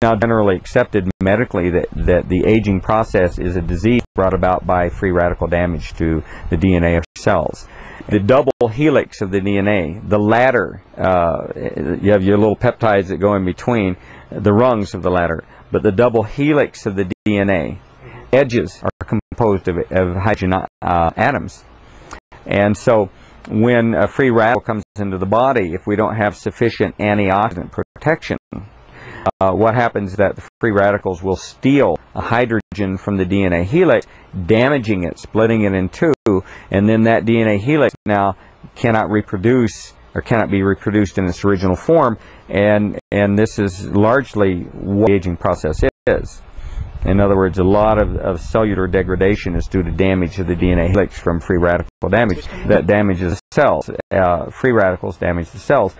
now generally accepted medically that, that the aging process is a disease brought about by free radical damage to the DNA of cells. The double helix of the DNA, the ladder, uh, you have your little peptides that go in between, the rungs of the ladder, but the double helix of the DNA, edges are composed of, of hydrogen uh, atoms. And so when a free radical comes into the body, if we don't have sufficient antioxidant protection, uh, what happens is that the free radicals will steal a hydrogen from the DNA helix, damaging it, splitting it in two, and then that DNA helix now cannot reproduce or cannot be reproduced in its original form, and and this is largely what the aging process is. In other words, a lot of, of cellular degradation is due to damage of the DNA helix from free radical damage that damages the cells. Uh, free radicals damage the cells.